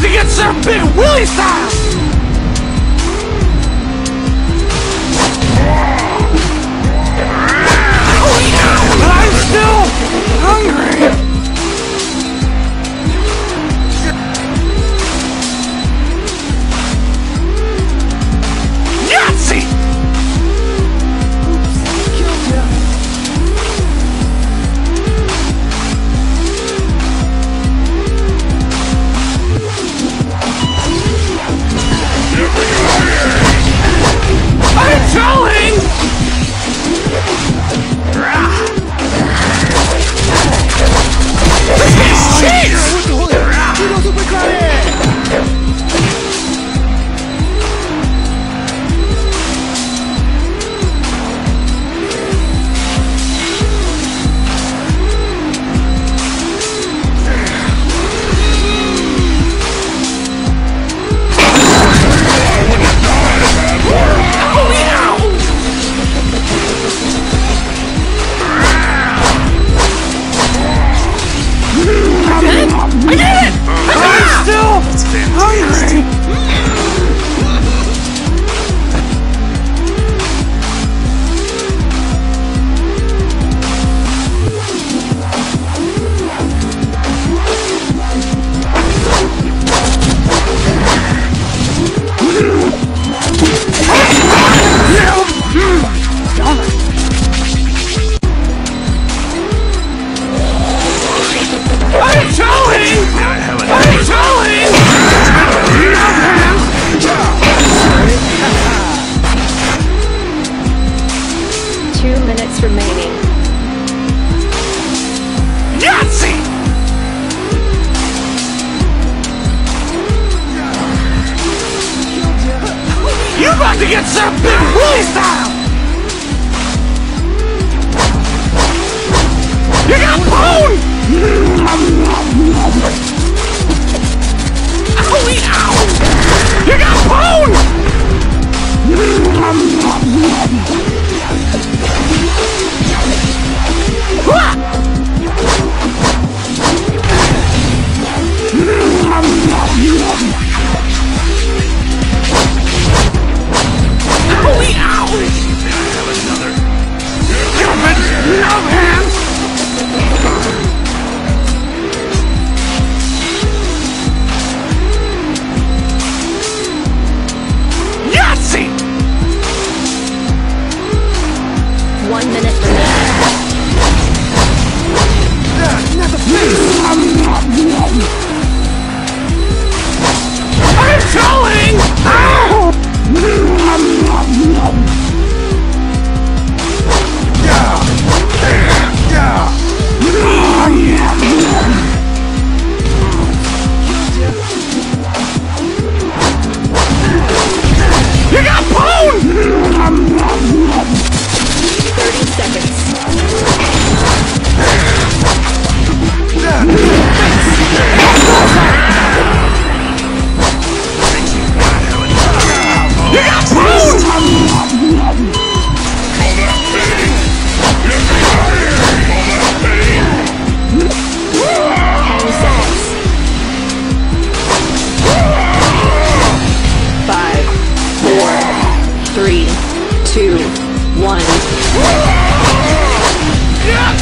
to get some big Willie style! to get some big style! three, two, one. Yeah,